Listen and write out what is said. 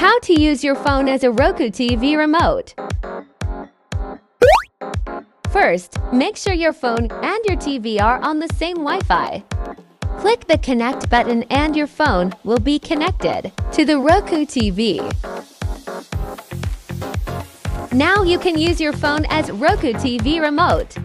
How to use your phone as a Roku TV remote. First, make sure your phone and your TV are on the same Wi-Fi. Click the connect button and your phone will be connected to the Roku TV. Now you can use your phone as Roku TV remote.